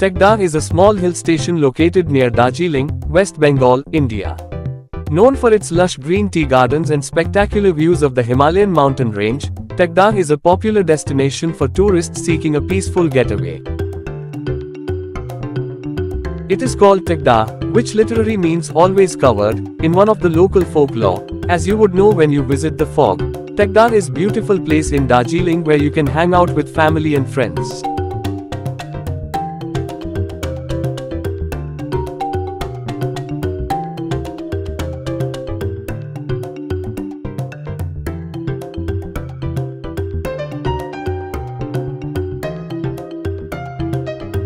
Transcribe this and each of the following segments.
Takdah is a small hill station located near Darjeeling, West Bengal, India. Known for its lush green tea gardens and spectacular views of the Himalayan mountain range, Takdah is a popular destination for tourists seeking a peaceful getaway. It is called Takdah, which literally means always covered, in one of the local folklore, as you would know when you visit the fog. Takdah is beautiful place in Darjeeling where you can hang out with family and friends.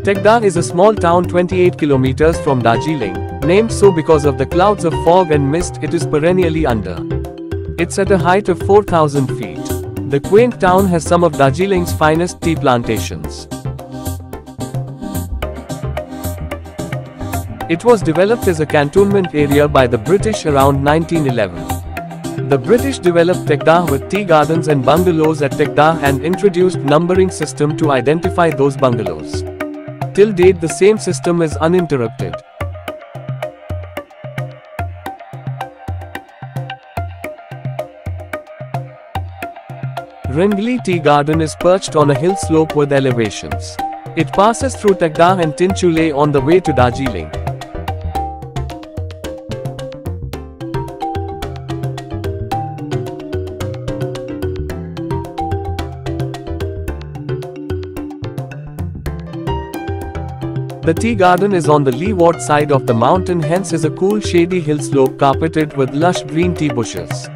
Takdah is a small town 28 kilometers from Darjeeling, named so because of the clouds of fog and mist it is perennially under. It's at a height of 4,000 feet. The quaint town has some of Darjeeling's finest tea plantations. It was developed as a cantonment area by the British around 1911. The British developed Takdah with tea gardens and bungalows at Takdah and introduced numbering system to identify those bungalows. Till date the same system is uninterrupted. Rungli Tea Garden is perched on a hill slope with elevations. It passes through Takdah and Tinchuley on the way to Darjeeling. The tea garden is on the leeward side of the mountain hence is a cool shady hill slope carpeted with lush green tea bushes.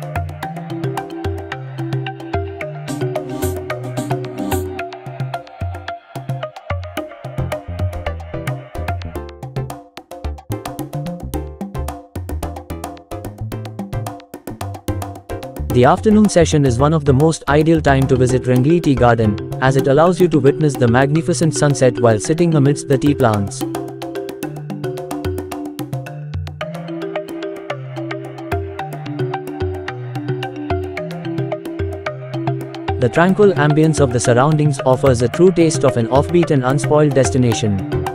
The afternoon session is one of the most ideal time to visit Rungli Tea Garden, as it allows you to witness the magnificent sunset while sitting amidst the tea plants. The tranquil ambience of the surroundings offers a true taste of an offbeat and unspoiled destination.